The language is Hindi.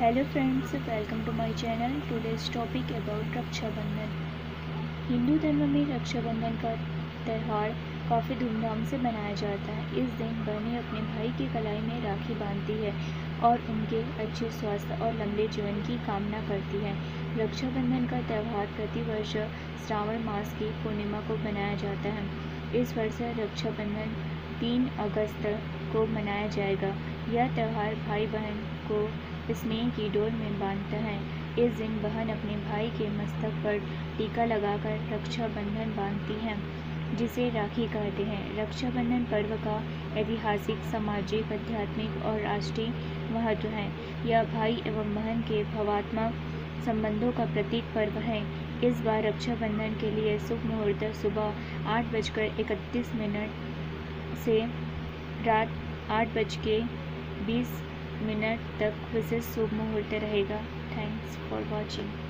Hello friends welcome to my channel today's topic about Rakshabandhan Hindu धर्म में रक्षाबंधन का त्यौहार काफ़ी धूमधाम से मनाया जाता है। इस दिन बहनें अपने भाई की कलाई में राखी बांधती है और उनके अच्छे स्वास्थ्य और लंबे जीवन की कामना करती है। रक्षाबंधन का त्यौहार प्रतिवर्ष श्रावण मास की पूर्णिमा को मनाया जाता है। इस वर्ष रक्षाबंधन तीन अगस्त को मनाया जाएगा। यह त्यौहार भाई बहन को स्नेह की डोर में बांधता है। इस दिन बहन अपने भाई के मस्तक पर टीका लगाकर रक्षाबंधन बांधती हैं, जिसे राखी कहते हैं। रक्षाबंधन पर्व का ऐतिहासिक, सामाजिक, आध्यात्मिक और राष्ट्रीय महत्व है। यह भाई एवं बहन के भावात्मक संबंधों का प्रतीक पर्व है। इस बार रक्षाबंधन के लिए शुभ मुहूर्त सुबह आठ बजकर इकतीस मिनट से रात आठ बज के बीस मिनट तक विशेष शुभ मुहूर्त रहेगा। Thanks for watching